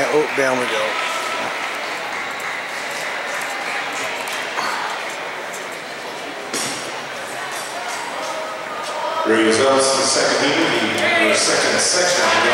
Oh, down we go. Results the second meeting, the second section